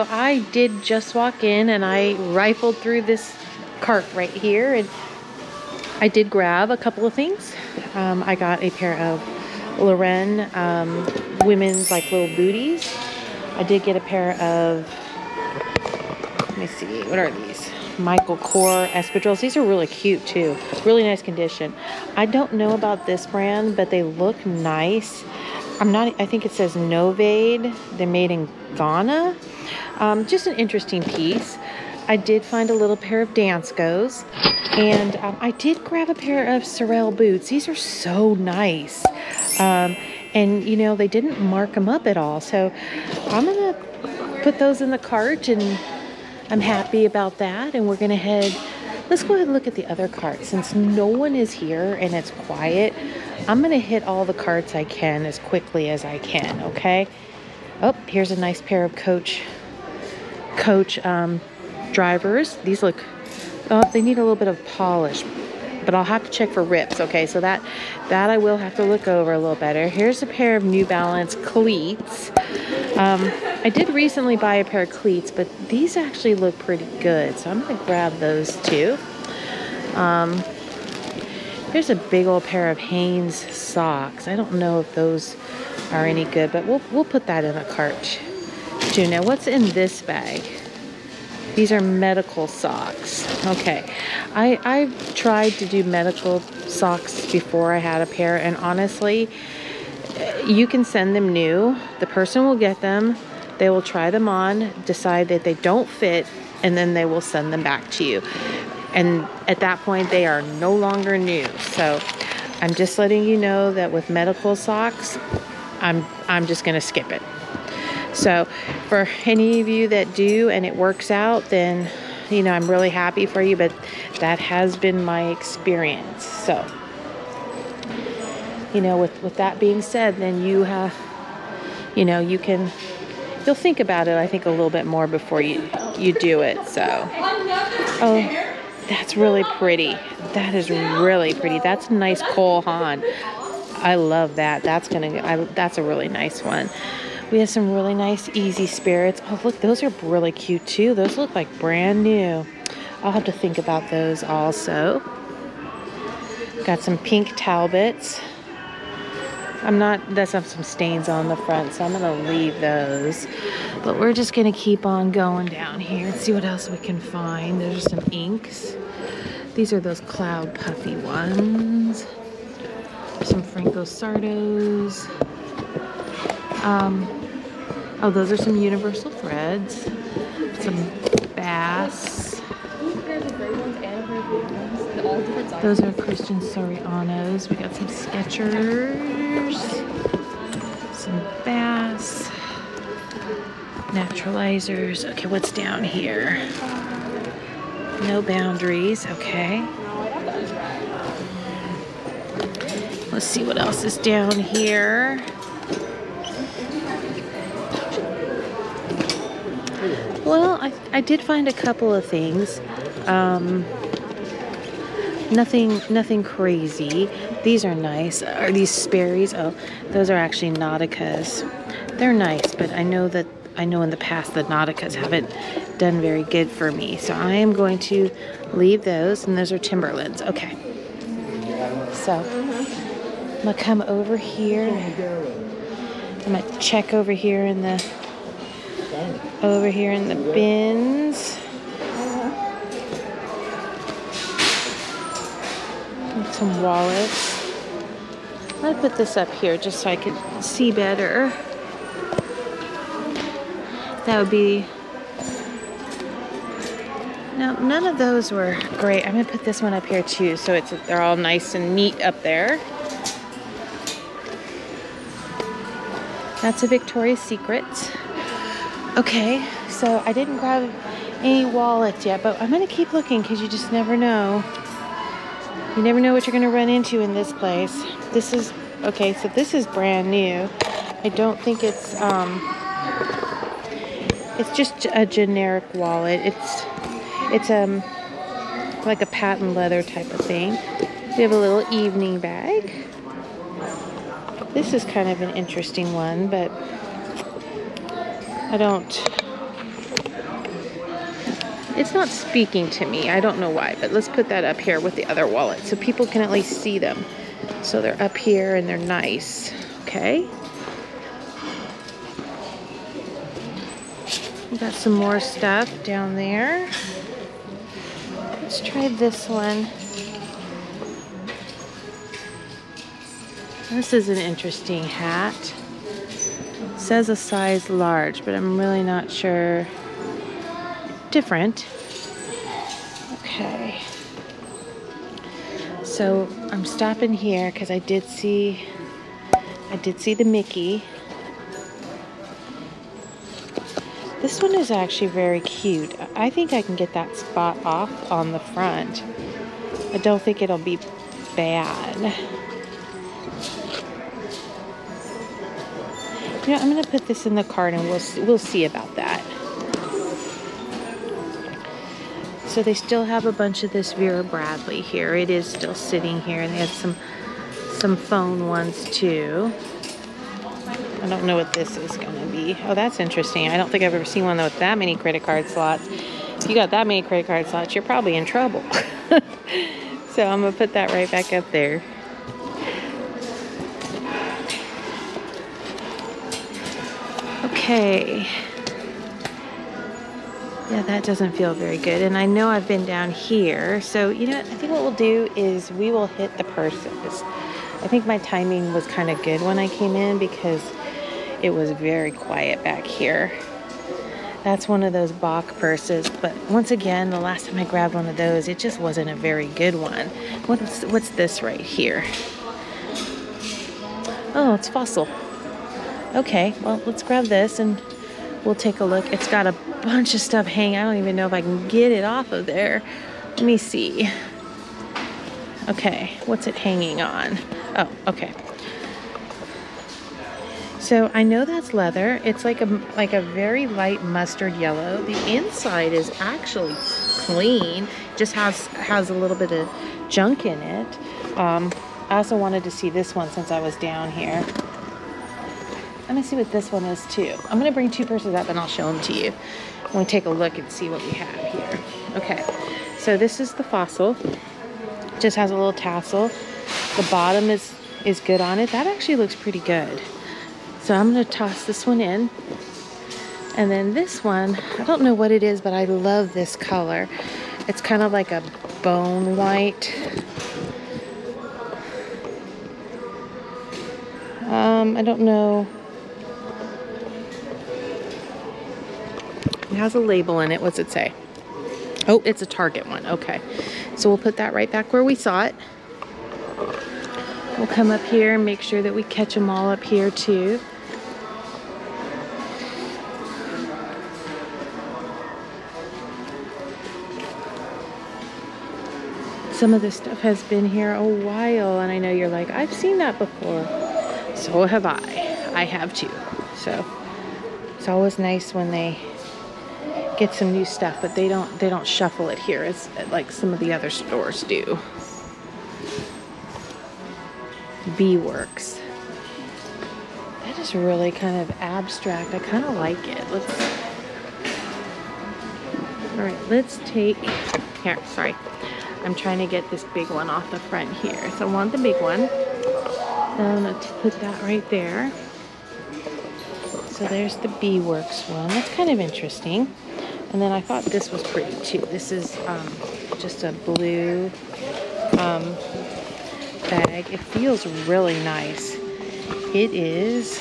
so I did just walk in and I rifled through this cart right here and I did grab a couple of things. Um, I got a pair of Lauren um, women's like little booties. I did get a pair of, let me see, what are these? Michael Kors espadrilles. These are really cute too. Really nice condition. I don't know about this brand, but they look nice. I'm not, I think it says Novade. They're made in Ghana. Um, just an interesting piece. I did find a little pair of Danskos. And um, I did grab a pair of Sorel boots. These are so nice. Um, and, you know, they didn't mark them up at all. So I'm to put those in the cart and I'm happy about that. And we're to head, let's go ahead and look at the other cart. Since no one is here and it's quiet, I'm to hit all the carts I can as quickly as I can, okay? Oh, here's a nice pair of Coach, Coach um, drivers. These look, oh, they need a little bit of polish, but I'll have to check for rips. Okay, so that, that I will have to look over a little better. Here's a pair of New Balance cleats. Um, I did recently buy a pair of cleats, but these actually look pretty good. So I'm gonna grab those too. Um, here's a big old pair of Hanes socks. I don't know if those are any good, but we'll, we'll put that in the cart too. Now what's in this bag? These are medical socks. Okay. I, I've tried to do medical socks before I had a pair, and honestly, you can send them new. The person will get them. They will try them on, decide that they don't fit, and then they will send them back to you. And at that point, they are no longer new. So I'm just letting you know that with medical socks, I'm, I'm just going to skip it. So for any of you that do and it works out, then, you know, I'm really happy for you, but that has been my experience. So, you know, with, with that being said, then you have, you know, you can, you'll think about it, I think, a little bit more before you, you do it. So, oh, that's really pretty. That is really pretty. That's a nice Cole Haan. I love that. That's gonna. That's a really nice one. We have some really nice easy spirits. Oh, look, those are really cute too. Those look like brand new. I'll have to think about those also. Got some pink Talbots. I'm not, that's have some stains on the front, so I'm gonna leave those. But we're just gonna keep on going down here and see what else we can find. There's some inks. These are those cloud puffy ones. Some Franco Sartos. Um, oh, those are some universal threads. Some bass. Those are Christian Sirianos. We got some Skechers. Some bass. Naturalizers. Okay, what's down here? No boundaries. Okay. Let's see what else is down here. Well, I, I did find a couple of things. Um, nothing nothing crazy. These are nice. Are these Sperry's? Oh, those are actually Nauticas. They're nice, but I know that I know in the past the Nauticas haven't done very good for me. So I am going to leave those, and those are Timberlands. Okay. So I'm gonna come over here. I'm gonna check over here in the over here in the bins. And some wallets. I'll put this up here just so I can see better. That would be now, none of those were great. I'm gonna put this one up here too, so it's they're all nice and neat up there. That's a Victoria's Secret. Okay, so I didn't grab any wallets yet, but I'm gonna keep looking because you just never know. You never know what you're gonna run into in this place. This is, okay, so this is brand new. I don't think it's, um, it's just a generic wallet. It's, it's, um, like a patent leather type of thing. We have a little evening bag. This is kind of an interesting one, but I don't it's not speaking to me. I don't know why, but let's put that up here with the other wallet so people can at least see them. So they're up here and they're nice. Okay. We got some more stuff down there. Let's try this one. This is an interesting hat. Says a size large, but I'm really not sure. Different. Okay. So I'm stopping here because I did see I did see the Mickey. This one is actually very cute. I think I can get that spot off on the front. I don't think it'll be bad. I'm to put this in the cart and we'll, we'll see about that. So they still have a bunch of this Vera Bradley here. It is still sitting here and they have some some phone ones too. I don't know what this is to be. Oh, that's interesting. I don't think I've ever seen one with that many credit card slots. If you got that many credit card slots, you're probably in trouble. so I'm to put that right back up there. Okay. Yeah, that doesn't feel very good. And I know I've been down here. So, you know, I think what we'll do is we will hit the purses. I think my timing was kind of good when I came in because it was very quiet back here. That's one of those Bach purses. But once again, the last time I grabbed one of those, it just wasn't a very good one. What's, what's this right here? Oh, it's fossil. Okay, well, let's grab this and we'll take a look. It's got a bunch of stuff hanging. I don't even know if I can get it off of there. Let me see. Okay, what's it hanging on? Oh, okay. So I know that's leather. It's like a like a very light mustard yellow. The inside is actually clean. Just has has a little bit of junk in it. Um, I also wanted to see this one since I was down here. Let me see what this one is too. I'm gonna bring two purses up and I'll show them to you. We'll take a look and see what we have here. Okay, so this is the fossil. Just has a little tassel. The bottom is, is good on it. That actually looks pretty good. So I'm gonna toss this one in. And then this one, I don't know what it is, but I love this color. It's kind of like a bone white. Um, I don't know has a label in it. What's it say? Oh, it's a Target one. Okay. So we'll put that right back where we saw it. We'll come up here and make sure that we catch them all up here too. Some of this stuff has been here a while and I know you're like, I've seen that before. So have I. I have too. So it's always nice when they get some new stuff, but they don't they don't shuffle it here as like some of the other stores do. Bee Works. That is really kind of abstract. I kind of like it. Let's. All right, let's take. Here, sorry. I'm trying to get this big one off the front here. So I want the big one. I'm gonna put that right there. So there's the Bee Works one. That's kind of interesting. And then I thought this was pretty too. This is um, just a blue um, bag. It feels really nice. It is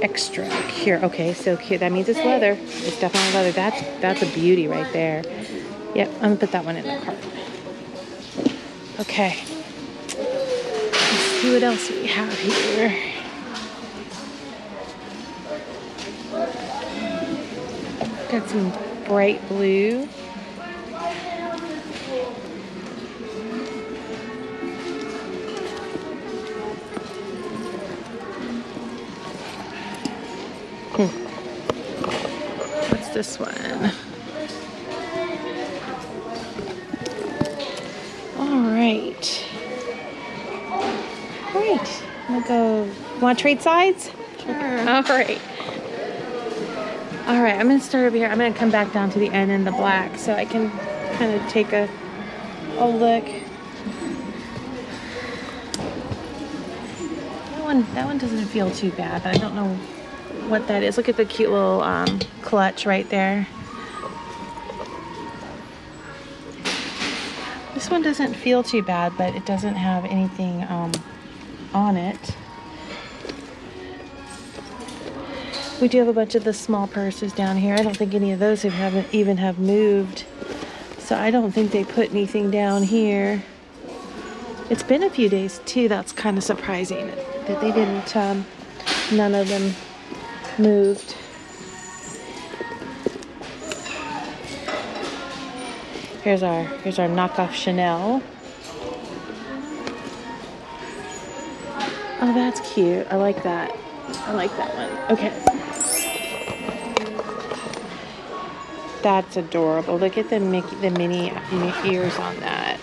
extra here. Okay, so cute. that means it's leather. It's definitely leather. That's that's a beauty right there. Yep, I'm gonna put that one in the cart. Okay. Let's see what else we have here. Got some bright blue. Hmm. What's this one? All right. All right. Gonna go. Want to trade sides? Sure. All right. All right, I'm gonna start over here. I'm gonna come back down to the end in the black so I can kind of take a, a look. That one, that one doesn't feel too bad, but I don't know what that is. Look at the cute little um, clutch right there. This one doesn't feel too bad, but it doesn't have anything um, on it. We do have a bunch of the small purses down here. I don't think any of those have haven't even have moved. So I don't think they put anything down here. It's been a few days too. That's kind of surprising that they didn't, um, none of them moved. Here's our here's our knockoff Chanel. Oh, that's cute. I like that. I like that one. Okay. That's adorable. Look at the Mickey, the mini ears on that.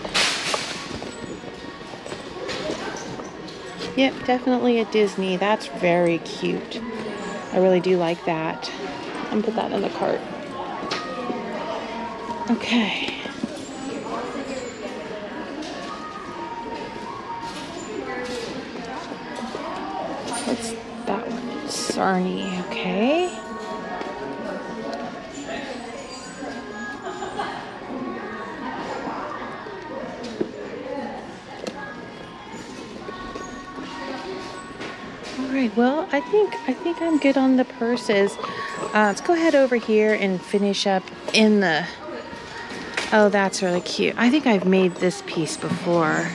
Yep, definitely a Disney. That's very cute. I really do like that. I'm put that in the cart. Okay. What's that one? Sarnie, okay. Well, I think I think I'm good on the purses. Uh, let's go ahead over here and finish up in the. Oh, that's really cute. I think I've made this piece before.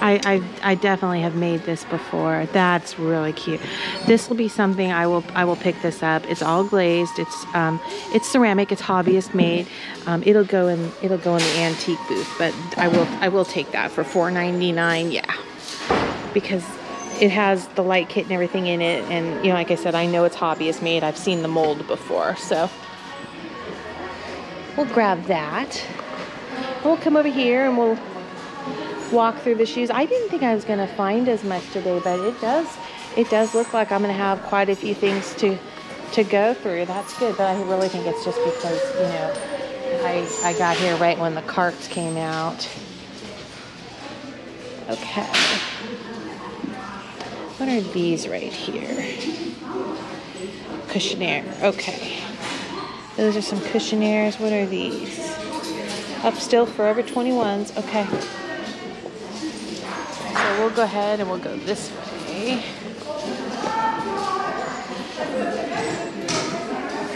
I, I, I definitely have made this before. That's really cute. This will be something I will I will pick this up. It's all glazed. It's um it's ceramic. It's hobbyist made. Um, it'll go in it'll go in the antique booth. But I will I will take that for $4.99. Yeah, because it has the light kit and everything in it. And you know, like I said, I know it's hobbyist made. I've seen the mold before, so we'll grab that. We'll come over here and we'll walk through the shoes. I didn't think I was going to find as much today, but it does it does look like I'm going to have quite a few things to to go through. That's good, but I really think it's just because, you know, I I got here right when the carts came out. Okay. What are these right here? Cushionaire. Okay. Those are some cushionaires. What are these? Up still forever 21s. Okay. So we'll go ahead and we'll go this way.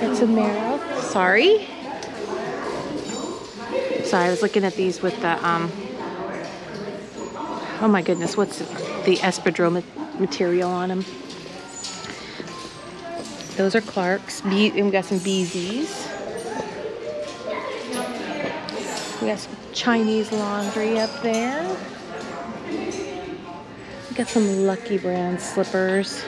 It's a marrow. Sorry. Sorry, I was looking at these with the um oh my goodness, what's the espadrille material on them? Those are Clark's. Be we got some BZs. We got some Chinese laundry up there. We got some Lucky Brand slippers.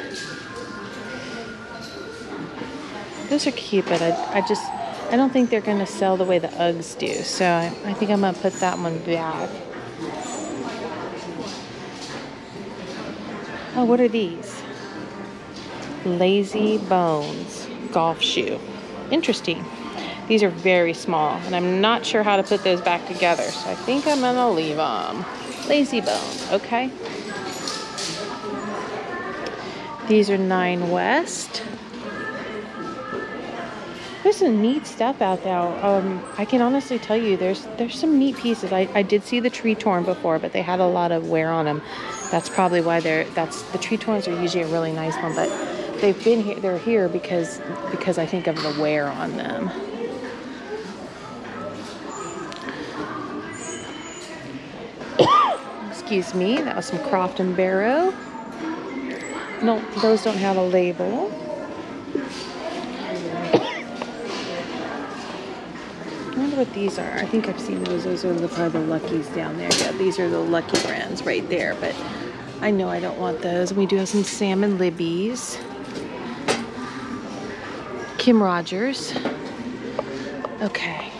Those are cute, but I, I just, I don't think they're going to sell the way the Uggs do. So I, I think I'm going to put that one back. Oh, what are these? Lazy Bones golf shoe. Interesting. These are very small, and I'm not sure how to put those back together, so I think I'm gonna leave them. Lazy Bones, okay. These are Nine West. There's some neat stuff out there. Um, I can honestly tell you, there's there's some neat pieces. I, I did see the Tretorn before, but they had a lot of wear on them. That's probably why they're that's the Tretorns are usually a really nice one, but they've been here. They're here because because I think of the wear on them. Excuse me, that was some Croft and Barrow. No, those don't have a label. Wonder what these are. I think I've seen those. Those are the, probably the Luckies down there. Yeah, these are the Lucky brands right there, but I know I don't want those. We do have some Sam and Libby's. Kim Rogers. Okay.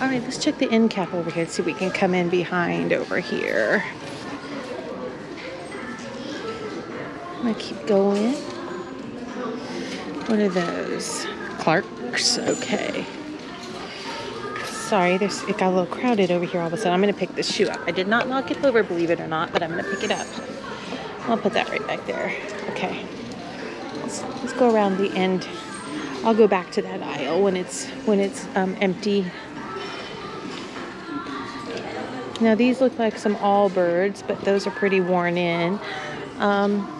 All right, let's check the end cap over here. See if we can come in behind over here. Gonna keep going. What are those? Clark's, okay. Sorry, there's it got a little crowded over here all of a sudden. I'm gonna pick this shoe up. I did not knock it over, believe it or not, but I'm gonna pick it up. I'll put that right back there. Okay. Let's, let's go around the end. I'll go back to that aisle when it's when it's um, empty. Now these look like some Allbirds, but those are pretty worn in. Um,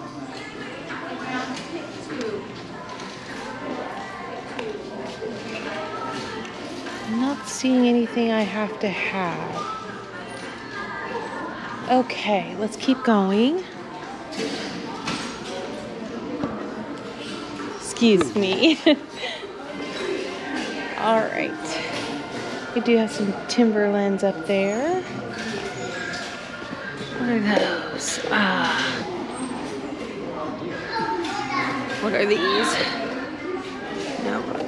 seeing anything I have to have. Okay, let's keep going. Excuse me. All right. We do have some Timberlands up there. What are those? Ah. What are these?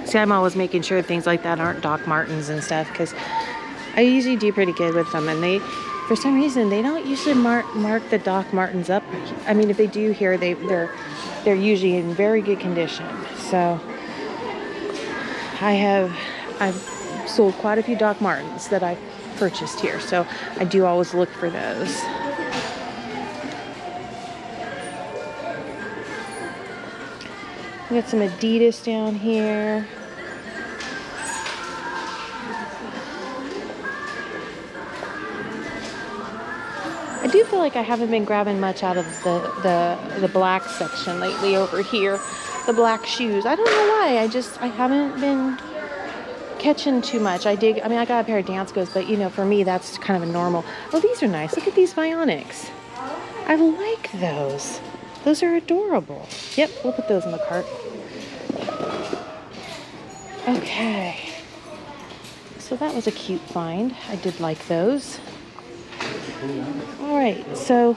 See, I'm always making sure things like that aren't Doc Martens and stuff because I usually do pretty good with them. And they, for some reason, they don't usually mark mark the Doc Martens up. I mean, if they do here, they they're they're usually in very good condition. So I have I've sold quite a few Doc Martens that I've purchased here. So I do always look for those. We got some Adidas down here. I do feel like I haven't been grabbing much out of the, the, the black section lately over here. The black shoes. I don't know why. I just, I haven't been catching too much. I dig, I mean, I got a pair of Danskos, but you know, for me, that's kind of a normal. Oh, these are nice. Look at these Vionics. I like those. Those are adorable. Yep, we'll put those in the cart. Okay. So that was a cute find. I did like those. All right, so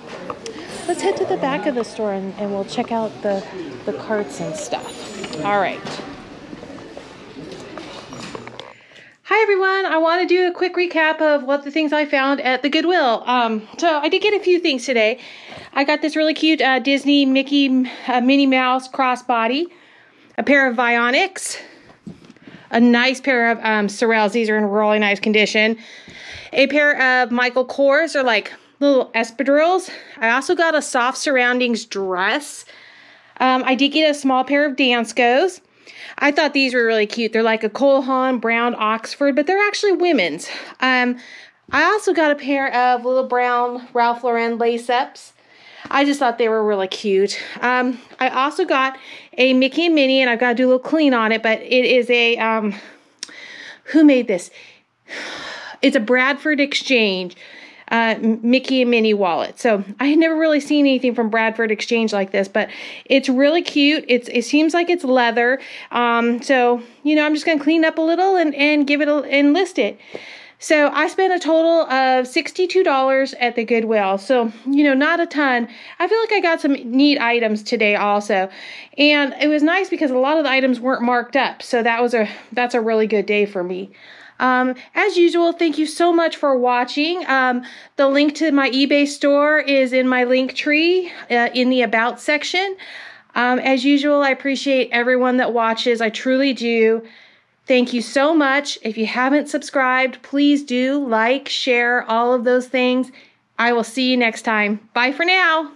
let's head to the back of the store and, and we'll check out the, the carts and stuff. All right. Hi everyone, I want to do a quick recap of what the things I found at the Goodwill. Um, so I did get a few things today. I got this really cute uh, Disney Mickey uh, Minnie Mouse crossbody, a pair of Vionics, a nice pair of um, Sorels. These are in really nice condition. A pair of Michael Kors, or like little espadrilles. I also got a soft surroundings dress. Um, I did get a small pair of Danskos. I thought these were really cute. They're like a Cole Haan brown Oxford, but they're actually women's. Um, I also got a pair of little brown Ralph Lauren lace-ups. I just thought they were really cute. Um, I also got a Mickey and Minnie, and I've got to do a little clean on it, but it is a, um, who made this? It's a Bradford Exchange uh, Mickey and Minnie wallet. So I had never really seen anything from Bradford Exchange like this, but it's really cute. It's It seems like it's leather. Um, so, you know, I'm just going to clean up a little and, and give it a, and list it. So I spent a total of $62 at the Goodwill. So, you know, not a ton. I feel like I got some neat items today also. And it was nice because a lot of the items weren't marked up. So that was a that's a really good day for me. Um, as usual, thank you so much for watching. Um, the link to my eBay store is in my Linktree uh, in the About section. Um, as usual, I appreciate everyone that watches. I truly do. Thank you so much. If you haven't subscribed, please do like, share, all of those things. I will see you next time. Bye for now.